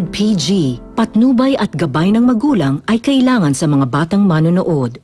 Rated PG, patnubay at gabay ng magulang ay kailangan sa mga batang manonood.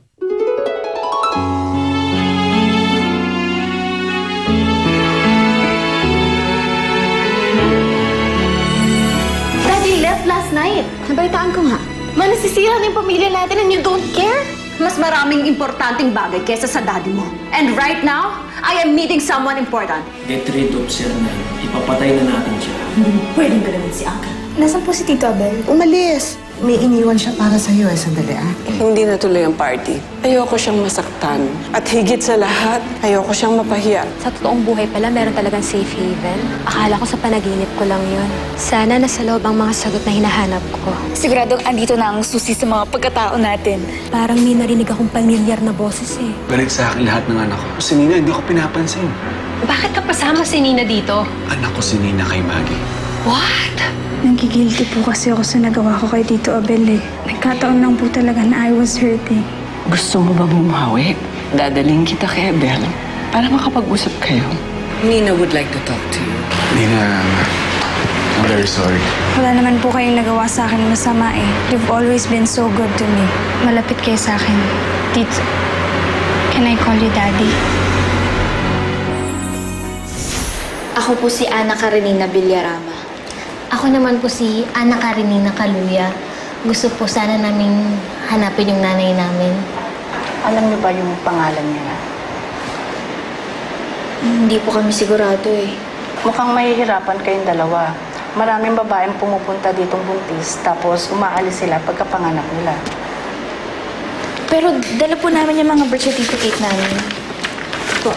Daddy left last night. Nabalitaan ko nga. Ma, nasisira na yung pamilya natin and you don't care? Mas maraming importanteng bagay kesa sa daddy mo. And right now, I am meeting someone important. Get rid of Sir Nel. Ipapatay na natin siya. Hindi pwedeng galamin si Uncle. Nasaan po si Tito Abel? Umalis. May iniwan siya para sa'yo eh, sandali ah. Hindi natuloy ang party. Ayoko siyang masaktan. At higit sa lahat, ayoko siyang mapahiya. Sa totoong buhay pala, meron talagang safe haven. Akala ko sa panaginip ko lang yun. Sana nasa loob ang mga sagot na hinahanap ko. Siguradong andito na ang susi sa mga pagkatao natin. Parang may narinig akong pamilyar na boses eh. Galit sa akin lahat ng anak ko. Si Nina, hindi ko pinapansin. Bakit ka pasama si Nina dito? Anak ko si Nina kay Maggie. What? Nagigilty po kasi ako sa nagawa ko kay Tito Abel eh. Nagkataon lang po talaga na I was hurting. Gusto mo ba bumawi? Dadaling kita kay Abel para makapag-usap kayo. Nina would like to talk to you. Nina, I'm very sorry. Wala naman po kayong nagawa sa akin na masama eh. You've always been so good to me. Malapit kayo sa akin. Tito, can I call you Daddy? Ako po si Ana Karenina Villarama. Ako naman po si Ana Karenina Kaluya. Gusto po sana namin hanapin yung nanay namin. Alam niyo ba yung pangalan niya? Hindi po kami sigurado eh. Mukhang mahihirapan kayong dalawa. Maraming babaeng pumupunta ditong buntis, tapos umaalis sila pagkapanganak nila. Pero dala po namin yung mga birth certificate namin. Po.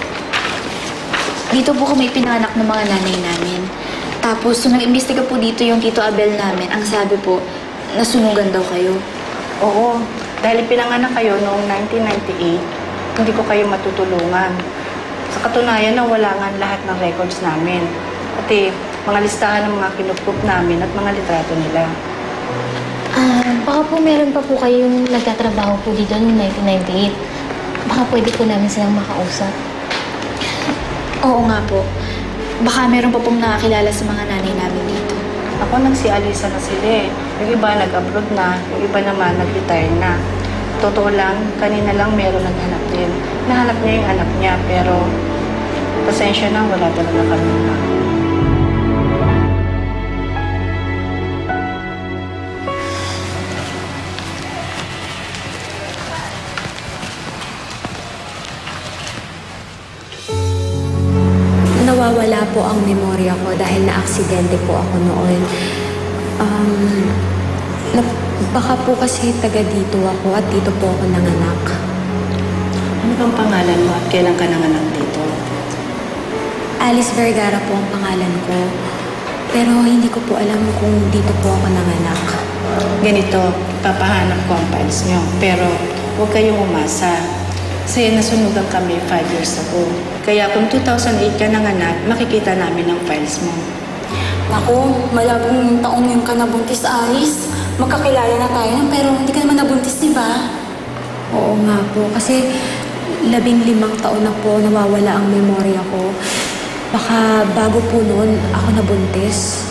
Dito po kami pinanganak ng mga nanay namin. Tapos, nung nag-imbestiga po dito yung Tito Abel namin, ang sabi po, nasunugan daw kayo. Oo, dahil pinanganak kayo noong 1998, hindi ko kayo matutulungan. Sa katunayan na wala nga lahat ng records namin. Pati mga listahan ng mga kinukup namin at mga litrato nila. Ah, baka po meron pa po kayong nagtatrabaho po dito noong 1998. Baka pwede po namin silang makausap. Oo nga po. Baka meron pa pong nakakilala sa mga nanay namin dito. Ako nagsialisa na sila eh. Yung iba nag-abroad na, yung iba naman nag-retire na. Totoo lang, kanina lang meron naghanap din. Nahanap niya yung anak niya, pero pasensya na, wala talaga kami na. Po ang memorya ko dahil na-aksidente po ako noon. Um, na, baka po kasi taga dito ako at dito po ako nanganak. Ano bang pangalan mo at kailan ka nanganak dito? Alice Vergara po ang pangalan ko. Pero hindi ko po alam kung dito po ako nanganak. Ganito, papahanap ko ang files niyo. Pero huwag kayong umasa. Kasi nasunugan kami 5 years ago. Kaya kung 2008 ka nanganak, makikita namin ang files mo. Naku, malabong taong yung ka nabuntis, Alice. Magkakilala na tayo, pero hindi ka naman nabuntis, di ba? Oo nga po, kasi labing limang taon na po nawawala ang memorya ko. Baka bago po noon ako nabuntis.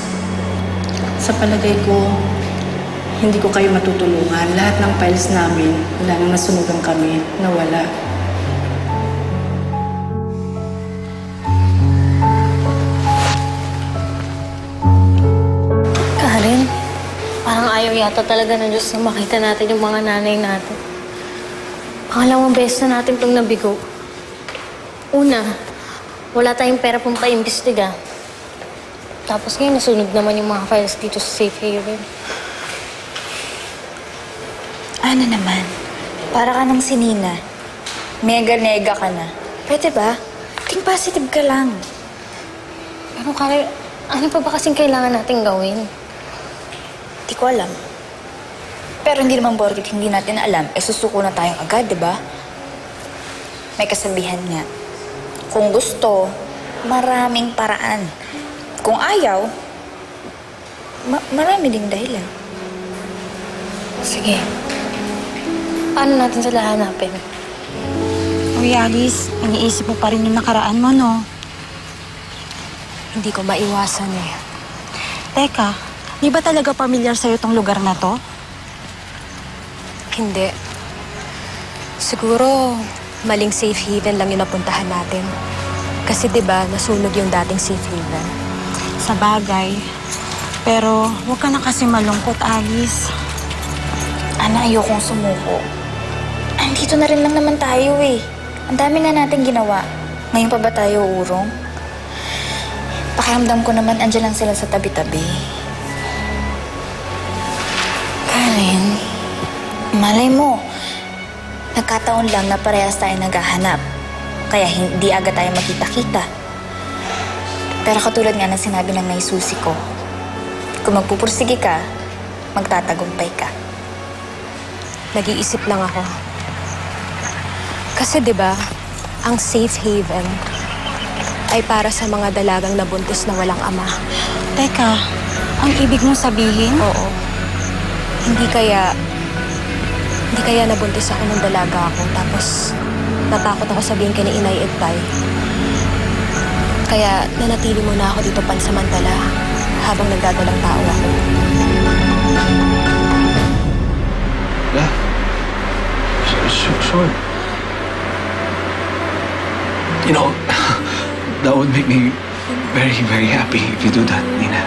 Sa palagay ko, hindi ko kayo matutulungan. Lahat ng files namin, wala nang nasunugan kami, nawala. Yata talaga ng Diyos na makita natin yung mga nanay natin. Pangalawang beses na natin itong nabigo. Una, wala tayong pera pang paimbestiga. Tapos ngayon, nasunog naman yung mga files dito sa safe haven. Ano naman? Para ka ng sinina. Mega-nega ka na. Pwede ba? Think positive ka lang. Pero Karen, ano pa ba kasing kailangan natin gawin? Di ko alam. Pero hindi naman porket hindi natin alam, eh susuko na tayong agad, di ba? May kasabihan nga. Kung gusto, maraming paraan. Kung ayaw, ma- marami ding dahilan. Sige. Paano natin sila hanapin? Uy, Alice, iniisip mo pa rin yung nakaraan mo, no? Hindi ko maiwasan eh. Teka, Di ba talaga pamilyar sa'yo tong lugar na to? Hindi. Siguro, maling safe haven lang yung napuntahan natin. Kasi 'di ba nasunog yung dating safe haven. Sa bagay. Pero huwag ka na kasi malungkot, Alice. Ana, ayokong sumuko. Andito na rin lang naman tayo eh. Ang dami na natin ginawa. Ngayon pa ba tayo urong? Pakiramdam ko naman andyan lang sila sa tabi-tabi. Malay mo. Nagkataon lang na parehas tayo naghahanap. Kaya hindi agad tayo magkita-kita. Pero katulad nga ng sinabi ng naisusi ko, kung magpupursige ka, magtatagumpay ka. Nag-iisip lang ako. Kasi 'di ba, ang safe haven ay para sa mga dalagang nabuntis na walang ama. Teka, ang ibig mong sabihin? Oo. Hindi kaya hindi kaya nabuntis ako ng dalaga ako tapos natakot ako sabihin kay ni Inay at Tay. Kaya nanatili muna ako dito pansamantala habang nagdadalang tao ako. Sure, sure. You know, that would make me very, very happy if you do that, Nina.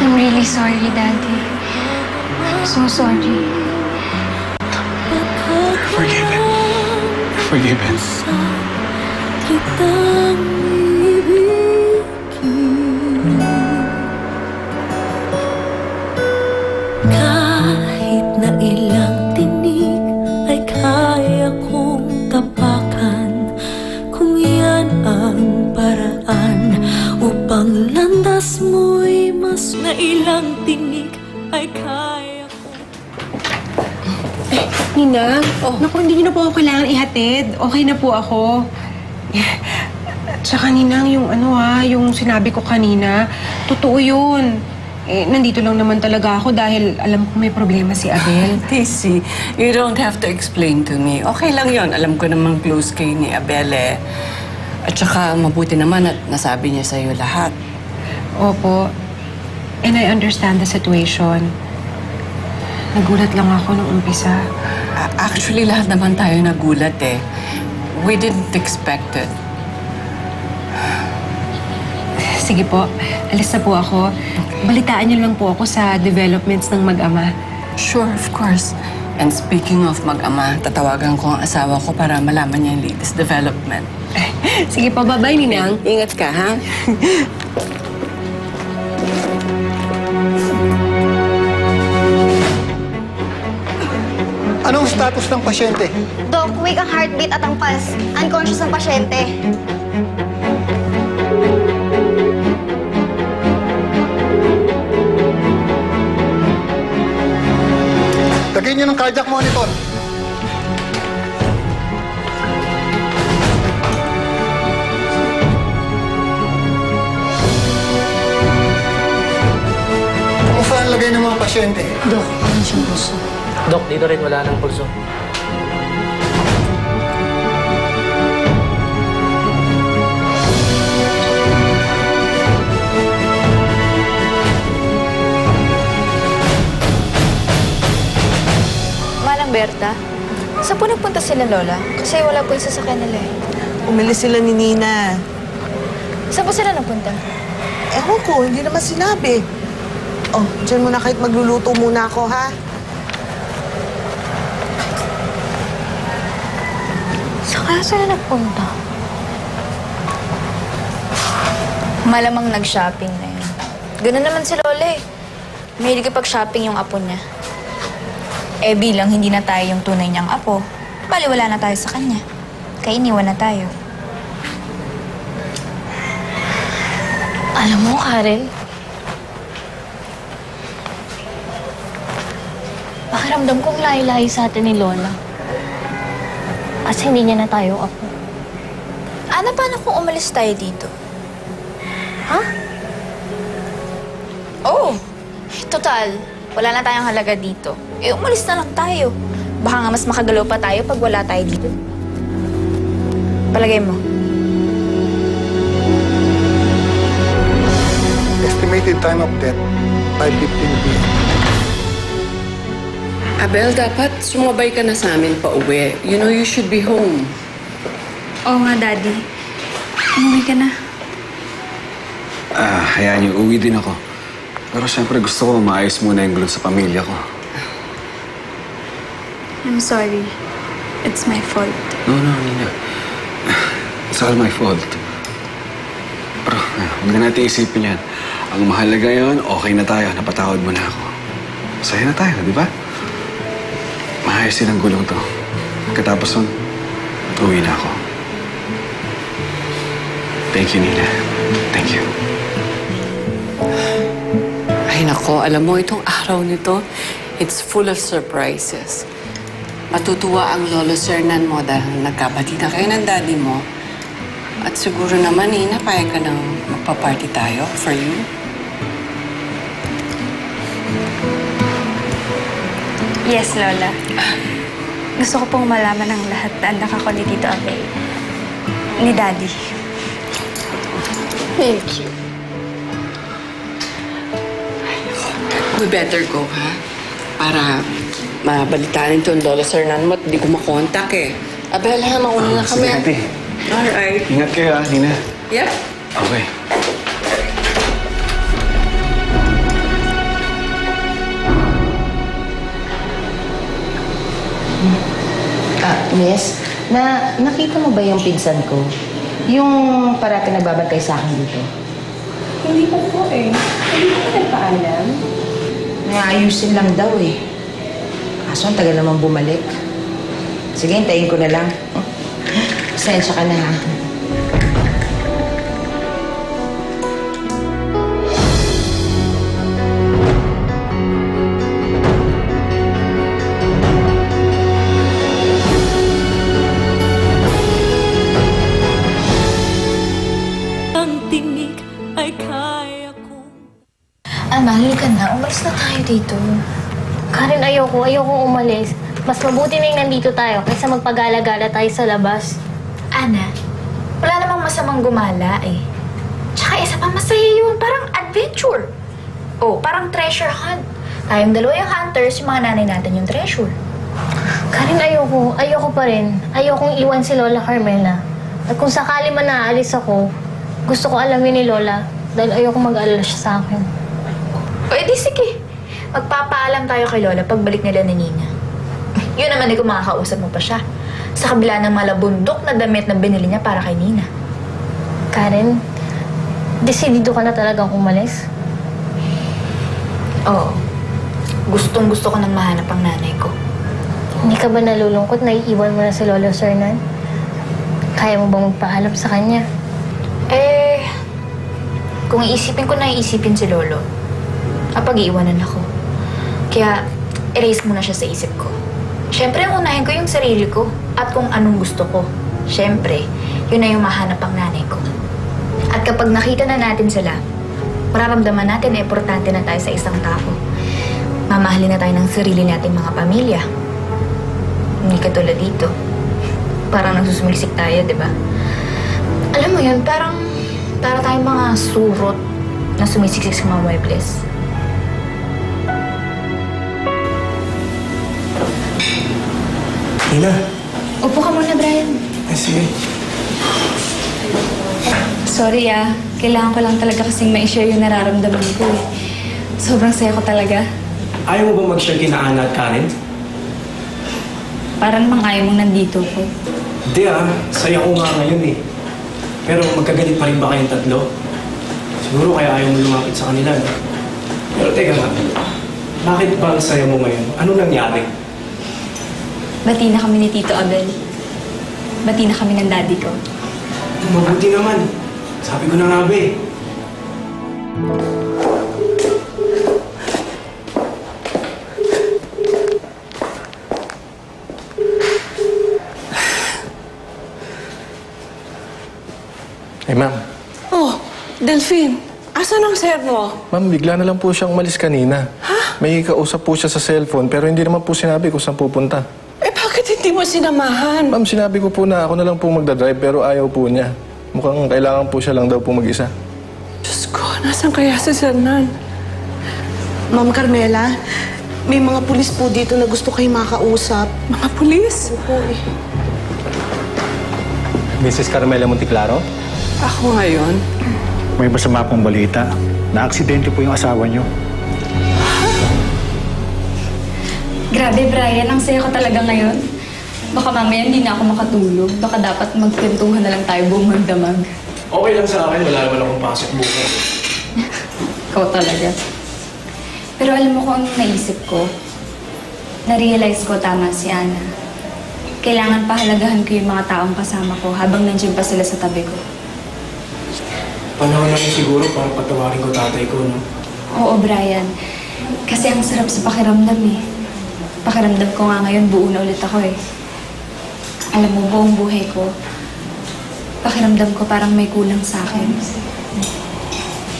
I'm really sorry, Daddy. So sorry. Forgiven. Forgiven. Kahit na ilang tinig ay kaya kong tapakan Kung yan ang paraan upang landas mo'y mas na ilang tinig ay kaya Nina, naku, hindi niyo na po ako kailangan ihatid. Okay na po ako. At saka, Ninang, yung ano ha, yung sinabi ko kanina, totoo yun. Eh, nandito lang naman talaga ako dahil alam ko may problema si Abel. Daisy, you don't have to explain to me. Okay lang yon. Alam ko namang close kay ni Abel eh. At saka mabuti naman at nasabi niya sa'yo lahat. Opo. And I understand the situation. Nagulat lang ako nung umpisa. Actually, lahat naman tayo nagulat eh. We didn't expect it. Sige po, alis na po ako. Balitaan niyo lang po ako sa developments ng mag-ama. Sure, of course. And speaking of mag-ama, tatawagan ko ang asawa ko para malaman niya yung latest development. Sige po, bye-bye, Ninang. Ingat ka, ha? status ng pasyente? Doc, weak ang heartbeat at ang pulse. Unconscious ang pasyente. Lagyan niyo ng cardiac monitor. Kumusta ang lagay ng mga pasyente? Dok, ano siyang puso? Dok, dito rin wala ng pulso. Malang Berta, saan po nagpunta sila Lola? Kasi wala po yung sasakyan nila eh. Umalis sila ni Nina. Saan po sila nagpunta? Ewan ko, hindi naman sinabi. Oh, dyan muna kahit magluluto muna ako, ha? Saan kaya sila nagpunta? Malamang nag-shopping na yun. Ganun naman si Lola eh. Mahilig kapag shopping yung apo niya. Eh bilang hindi na tayo yung tunay niyang apo, baliwala na tayo sa kanya. Kaya iniwan na tayo. Alam mo, Karen, pakiramdam kong lahi-lahi sa atin ni Lola. Kasi hindi niya na tayo apo. Ano paano kung umalis tayo dito? Ha? Oh! Total, wala na tayong halaga dito. Eh, umalis na lang tayo. Baka nga mas makagalaw pa tayo pag wala tayo dito. Palagay mo. Estimated time of death, 5.15 p.m. Abel, dapat sumabay ka na sa amin pa uwi. You know, you should be home. Oo nga, Daddy. Umuwi ka na. Ah, hayaan niyo, uwi din ako. Pero siyempre gusto ko maayos muna yung gulo sa pamilya ko. I'm sorry. It's my fault. No, no, Nina. It's all my fault. Pero, ah, huwag na natin isipin yan. Ang mahalaga yon, okay na tayo. Napatawad mo na ako. Masaya na tayo, di ba? Maayos din ang gulong to. Pagkatapos nun, uwi na ako. Thank you, Nina. Thank you. Ay nako, alam mo, itong araw nito, it's full of surprises. Matutuwa ang lolo Sernan mo dahil nagkabati na kayo ng daddy mo. At siguro naman, Nina, payag ka nang magpa-party tayo for you. Yes, Lola. Gusto ko pong malaman ang lahat na anak ako ni Tito Abel. Ni Daddy. Thank you. We better go, ha? Para mabalitaan ito ang Lola Sernan mo at hindi ko makontak eh. Abel, ha? Mauna na kami. Sige, ate. Alright. Ingat kayo, ah, Nina. Yep. Okay. Miss, na nakita mo ba yung pinsan ko? Yung parati nagbabantay sa akin dito? Hindi ko po eh. Hindi ko nagpaalam. Naayusin lang daw eh. Kaso ang tagal naman bumalik. Sige, hintayin ko na lang. Pasensya ka na ha. Ana, halika na. Umalis na tayo dito. Karen, ayoko. Ayoko umalis. Mas mabuti na yung nandito tayo kaysa magpagala-gala tayo sa labas. Ana, wala namang masamang gumala eh. Tsaka isa pa masaya yun, parang adventure. Oh, parang treasure hunt. Tayong dalawa yung hunters, yung mga nanay natin yung treasure. Karen, ayoko. Ayoko pa rin. Ayokong iwan si Lola Carmela. At kung sakali man naalis ako, gusto ko alamin ni Lola dahil ayoko mag-alala siya sa akin. O edi sige, magpapaalam tayo kay Lola pagbalik nila ni Nina. Yun naman eh kung makakausap mo pa siya. Sa kabila ng malabundok na damit na binili niya para kay Nina. Karen, desidido ka na talagang umalis? Oo. Gustong gusto ko nang mahanap ang nanay ko. Hindi ka ba nalulungkot na iiwan mo na si Lolo Sernan? Kaya mo bang magpaalam sa kanya? Eh, kung iisipin ko na iisipin si Lolo, kapag-iiwanan ako. Kaya, erase muna siya sa isip ko. Siyempre, unahin ko yung sarili ko at kung anong gusto ko. Siyempre, yun na yung mahanap ang nanay ko. At kapag nakita na natin sila, mararamdaman natin na importante na tayo sa isang tao. Mamahalin na tayo ng sarili nating mga pamilya. Hindi katulad dito. Parang nagsusumiksik tayo, di ba? Alam mo yun, parang para tayong mga surot na sumisiksik sa mga muebles. Nina, Upo ka muna, Brian. eh, sige. Sorry ah. Kailangan ko lang talaga kasing ma-share yung nararamdaman ko eh. Sobrang saya ko talaga. Ayaw mo ba mag-share kina Ana at Karen? Parang namang ayaw mong nandito ko. Hindi ah, saya ko nga ngayon eh. Pero magkagalit pa rin ba kayong tatlo? Siguro kaya ayaw mo lumapit sa kanila. No? Pero teka nga, bakit ba ang saya mo ngayon? Ano nangyari? Bati na kami ni Tito Abel. Bati na kami ng daddy ko. Mabuti naman. Sabi ko na nga ba eh. Eh, ma'am. Oh, Delphine, asan ang sir mo? Ma'am, bigla na lang po siyang umalis kanina. Ha? May kausap po siya sa cellphone, pero hindi naman po sinabi kung saan pupunta. Bakit hindi mo sinamahan? Ma'am, sinabi ko po na ako na lang po magdadrive, pero ayaw po niya. Mukhang kailangan po siya lang daw po mag-isa. Diyos ko, Nasaan kaya si Sernan? Ma'am Carmela, may mga pulis po dito na gusto kayo makausap. Mga pulis? Opo eh. Mrs. Carmela Monticlaro, Ako ngayon? may masama pong balita. Na-aksidente po yung asawa niyo. Grabe, Brian. Ang saya ko talaga ngayon. Baka mamaya hindi na ako makatulog. Baka dapat magkwentuhan na lang tayo buong magdamag. Okay lang sa akin, wala naman akong pasok bukas. Ikaw talaga. Pero alam mo kung anong naisip ko? Na-realize ko tama si Ana. Kailangan pahalagahan ko yung mga taong kasama ko habang nandiyan pa sila sa tabi ko. Panahon na rin siguro para patawarin ko tatay ko, no? Oo, Brian. Kasi ang sarap sa pakiramdam eh. Pakiramdam ko nga ngayon buo na ulit ako eh. Alam mo, buong buhay ko, pakiramdam ko parang may kulang sa akin.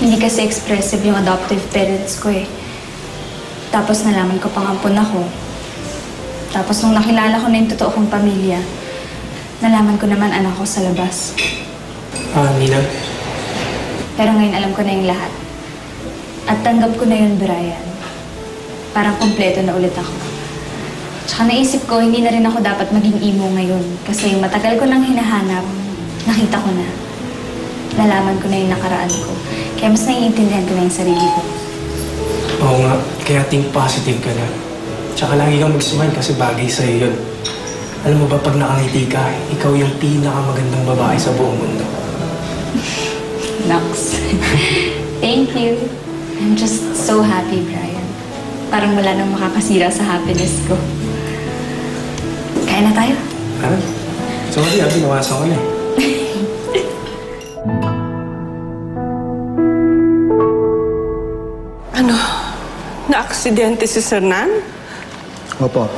Hindi kasi expressive yung adoptive parents ko eh. Tapos nalaman ko pang ampun ako. Tapos nung nakilala ko na yung totoo kong pamilya, nalaman ko naman anak ko sa labas. Ah, Nina? Pero ngayon alam ko na yung lahat. At tanggap ko na yun, Brian. Parang kompleto na ulit ako. Tsaka naisip ko, hindi na rin ako dapat maging emo ngayon. Kasi yung matagal ko nang hinahanap, nakita ko na. Nalaman ko na yung nakaraan ko. Kaya mas naiintindihan ko na yung sarili ko. Oo nga, kaya think positive ka na. Tsaka lagi kang mag-smile kasi bagay sa'yo yun. Alam mo ba, pag nakangiti ka, ikaw yung pinakamagandang babae sa buong mundo. Nox. Thank you. I'm just so happy, Brian. Parang wala nang makakasira sa happiness ko. Kaya na tayo. Ha? Sorry, ah, binawasan ko na eh. Ano? Na-aksidente si Sernan? Opo.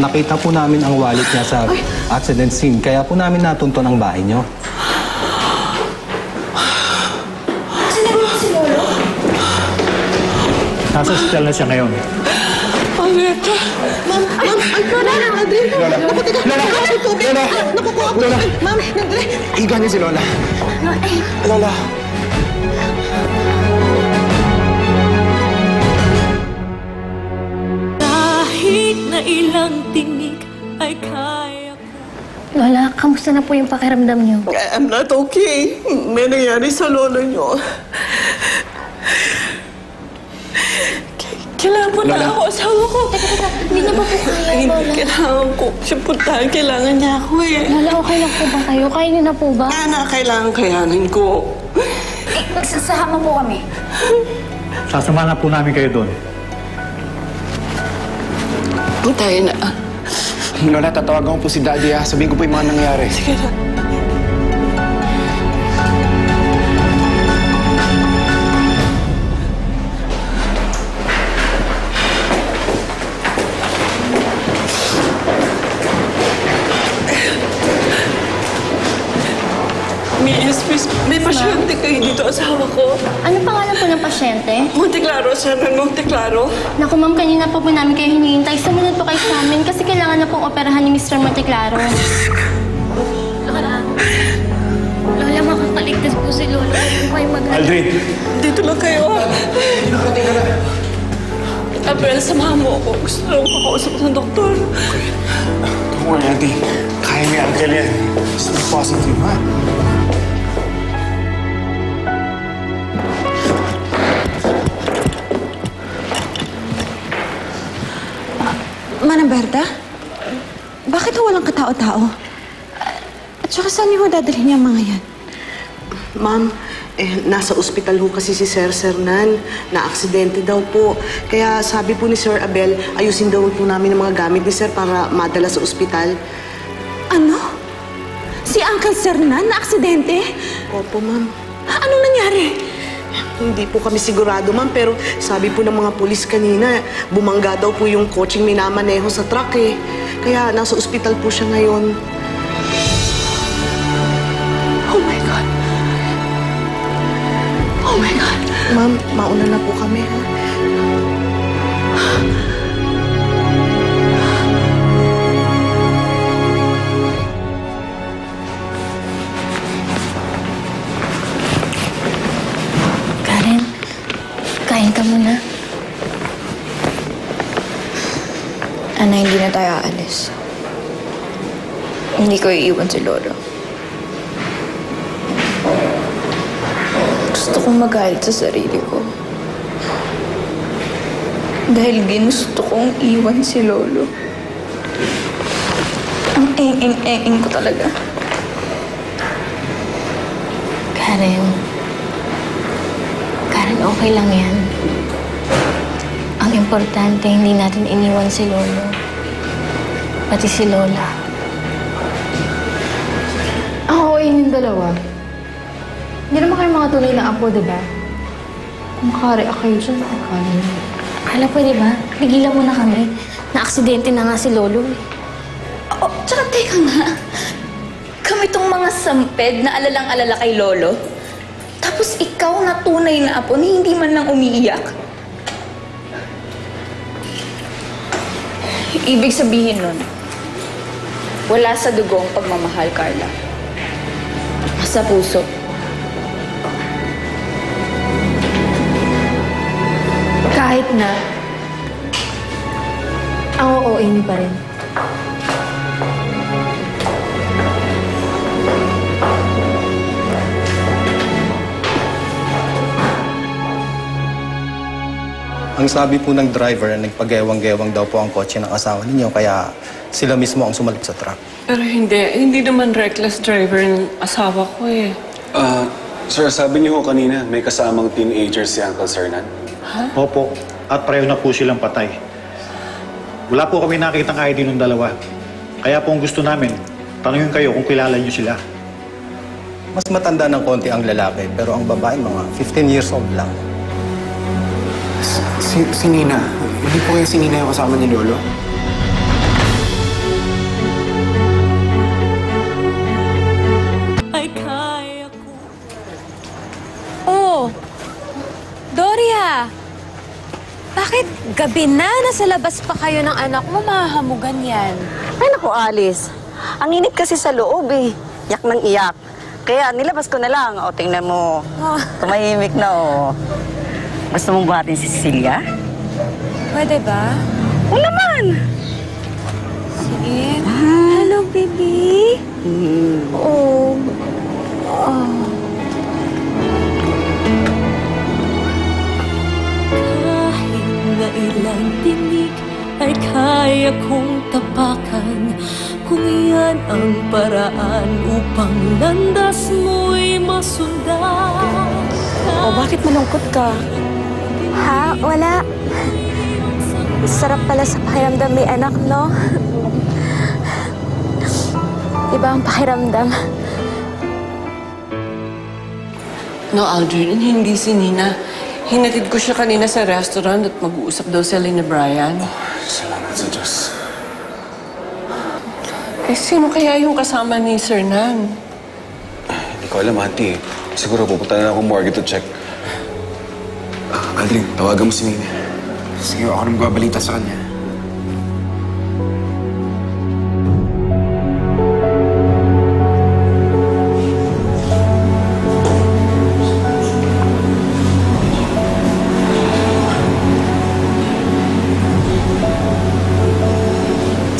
Nakita po namin ang wallet niya sa accident scene, kaya po namin natunto ang bahay niyo. Nasa hospital na siya ngayon. Aleta! Ma'am, ma'am, ay, Lola, Aldrin. Lola. Naku, teka, Lola. Lola. Ah, Nakukuha ko. Lola. Ma'am, nandali. Higa niyo si Lola. Lola. Kahit na ilang tinig ay kaya Lola, kamusta na po yung pakiramdam niyo? I'm not okay. May nangyari sa lolo niyo. Kailangan po na Lola. ako. Asawa ko. Teka, teka. Hindi niya pa po kaya, Ay, Lola. Kailangan ko siya puntahan. Kailangan niya ako eh. Lola, okay lang po ba kayo? Kaya niyo na po ba? Ana, kailangan kayanin ko. Eh, magsasama po kami. Sasama na po namin kayo doon. Tayo na. Lola, tatawagan ko po si Daddy ah. Sabihin ko po yung mga nangyari. Sige na. Miss, miss, may pasyente kayo dito, asawa ko. Ano pangalan po ng pasyente? Monteclaro, Sernan Monteclaro. Naku ma'am, kanina pa po namin kayo hinihintay. Sumunod po kayo sa amin kasi kailangan na pong operahan ni Mr. Monteclaro. Lola, Lola, makakaligtas po si Lola. Huwag kayo mag Aldrin! Dito lang kayo. Abel, samahan mo ako. Gusto lang makausap ng doktor. Don't worry, Auntie. Kaya ni Uncle yan. Stay positive, ha? Manang Berta? Bakit ho walang katao-tao? At saka saan niyo dadalhin yung mga yan? Ma'am, eh, nasa ospital ho kasi si Sir Sernan. Na-aksidente daw po. Kaya sabi po ni Sir Abel, ayusin daw po namin ang mga gamit ni Sir para madala sa ospital. Ano? Si Uncle Sernan na aksidente? Opo, ma'am. Anong nangyari? Hindi po kami sigurado, ma'am, pero sabi po ng mga pulis kanina, bumangga daw po yung coaching minamaneho sa truck eh. Kaya nasa ospital po siya ngayon. Oh my God. Oh my God. Ma'am, mauna na po kami, ha? Ana, hindi na tayo aalis. Hindi ko iiwan si Lolo. Gusto kong magalit sa sarili ko. Dahil ginusto kong iwan si Lolo. Ang eng-eng-eng ko talaga. Karen. Karen, okay lang yan. Ang importante, hindi natin iniwan si Lolo. Pati si Lola. Ang okay yung dalawa. Hindi naman kayo mga tunay na apo, di ba? Kung kare-a kayo dyan, akala niyo. Hala po, di ba? Pigilan mo na kami. Na-aksidente na nga si Lolo eh. Oh, tsaka teka nga. Kami tong mga samped na alalang-alala kay Lolo. Tapos ikaw na tunay na apo na hindi man lang umiiyak. Ibig sabihin nun, wala sa dugong pagmamahal, Carla. Sa puso. Kahit na, ang oo niyo pa rin. Ang sabi po ng driver na nagpagewang-gewang daw po ang kotse ng asawa ninyo, kaya sila mismo ang sumalip sa truck. Pero hindi. Hindi naman reckless driver ng asawa ko eh. Ah, sir, sabi niyo ho kanina, may kasamang teenager si Uncle Sernan. Opo. At pareho na po silang patay. Wala po kami nakitang ID ng dalawa. Kaya po ang gusto namin, tanungin kayo kung kilala niyo sila. Mas matanda ng konti ang lalaki, pero ang babae mga 15 years old lang. Si, si Nina. Hindi po kaya si Nina yung kasama ni Lolo? Ay kaya ko Oh! Doria! Bakit gabi na? Nasa labas pa kayo ng anak mo? Mahahamugan yan. Ay naku, Alice. Ang init kasi sa loob eh. Yak ng iyak. Kaya nilabas ko na lang. O, tingnan mo. Tumahimik na, o. Gusto mong buhatin si Cecilia? Pwede ba? Oo naman! Sige. Hello, baby. Oh. Oh. Kahit na ilang tinig ay kaya kong tapakan Kung yan ang paraan upang landas mo'y masundan O, bakit malungkot ka? Ha? Wala. Sarap pala sa pakiramdam may anak, no? Iba ang pakiramdam. No, Aldrin, hindi si Nina. Hinatid ko siya kanina sa restaurant at mag-uusap daw sila ni Brian. Salamat sa Diyos. Eh, sino kaya yung kasama ni Sir Nan? Hindi ko alam, Auntie. Siguro pupunta na ako morgue to check. Aldrin, tawagan mo si Nina. Sige, ako na magbabalita sa kanya.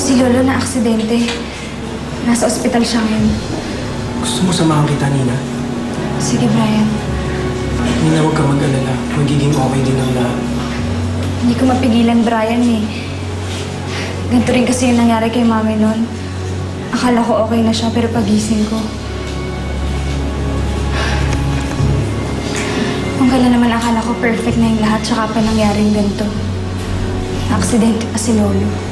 Si Lolo na aksidente. Nasa ospital siya ngayon. Gusto mo samahan kita, Nina? Sige, Brian. Nina, huwag ka mag-alala. Magiging okay din ang lahat. Hindi ko mapigilan, Brian eh. Ganito rin kasi yung nangyari kay mami noon. Akala ko okay na siya, pero pagising ko. Kung kailan naman akala ko perfect na yung lahat, tsaka pa nangyaring ganito. Aksidente pa si Lolo.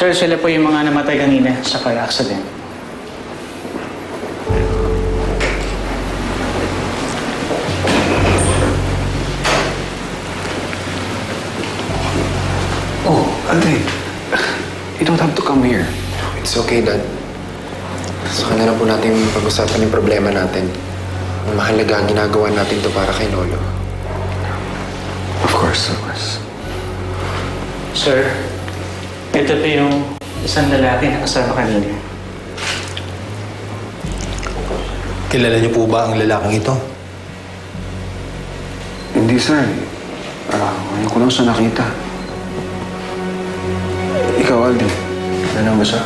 Sir, sila po yung mga namatay kanina sa car accident. Oh, Aldrin. You don't have to come here. It's okay, Dad. Saka na lang po natin pag-usapan yung problema natin. Ang mahalaga, ginagawa natin to para kay Lolo. Of course, of course. Sir, ito po yung Isang lalaki na kasama kanina. Kilala niyo po ba ang lalaking ito? Hindi, sir. Ah, ngayon ko lang siya nakita. Ikaw, Aldi. Ano ba siya?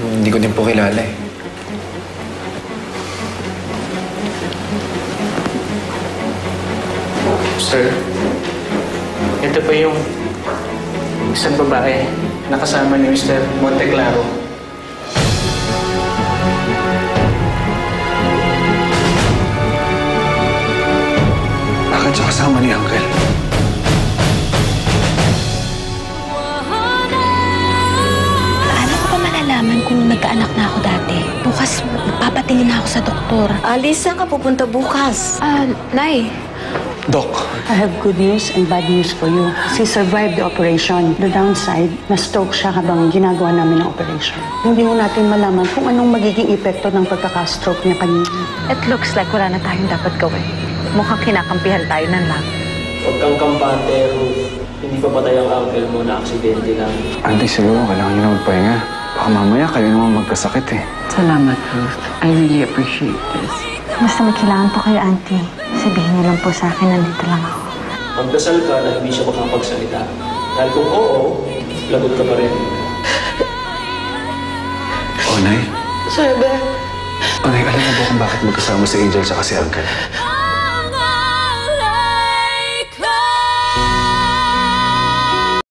Hindi ko din po kilala eh. Sir, ito po yung isang babae na kasama ni Mr. Monteclaro. Bakit siya kasama ni Uncle? Paano ko pa malalaman kung nagkaanak na ako dati? Bukas, papatingin na ako sa doktor. Alice, saan ka pupunta bukas? Ah, Nay. Doc. I have good news and bad news for you. She survived the operation. The downside, na-stroke siya habang ginagawa namin ang operation. Hindi mo natin malaman kung anong magiging epekto ng pagkaka-stroke niya kanina. It looks like wala na tayong dapat gawin. Mukhang kinakampihan tayo ng lahat. Huwag kang kampante, Ruth. Hindi pa patay ang uncle mo na aksidente lang. Auntie, siguro kailangan niyo na magpahinga. Baka mamaya kayo naman magkasakit eh. Salamat, Ruth. I really appreciate this. Basta may kailangan po kayo, Auntie. Sabihin niyo lang po sa akin, nandito lang ako. Magdasal ka na hindi siya makapagsalita. Dahil kung oo, lagot ka pa rin. Oh, Nay. Sir Abel, Oh, Nay, alam mo ba kung bakit magkasama si Angel sa si Uncle?